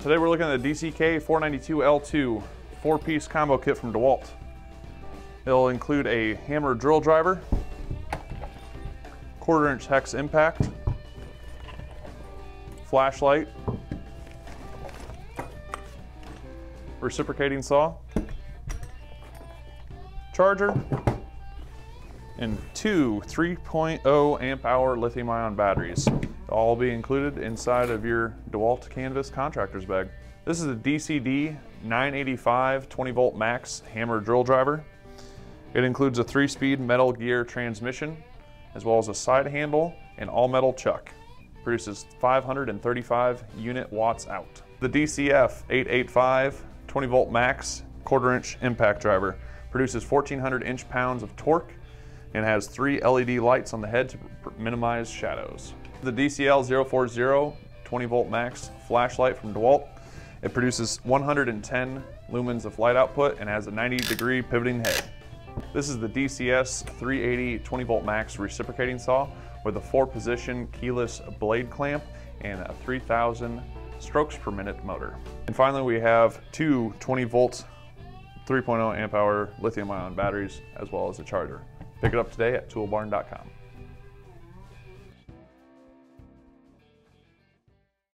Today we're looking at the DCK 492L2 four-piece combo kit from DeWalt. It'll include a hammer drill driver, quarter inch hex impact, flashlight, reciprocating saw, charger, and two 3.0 amp hour lithium ion batteries. All be included inside of your DeWalt Canvas contractor's bag. This is a DCD 985 20 volt max hammer drill driver. It includes a three speed metal gear transmission, as well as a side handle and all metal chuck. Produces 535 unit watts out. The DCF 885 20 volt max quarter inch impact driver produces 1400 inch pounds of torque and has three LED lights on the head to minimize shadows. The DCL 040 20 volt max flashlight from DeWalt. It produces 110 lumens of light output and has a 90 degree pivoting head. This is the DCS 380 20 volt max reciprocating saw with a four position keyless blade clamp and a 3000 strokes per minute motor. And finally we have two 20 volt 3.0 amp hour lithium ion batteries as well as a charger. Pick it up today at toolbarn.com.